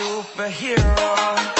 superhero.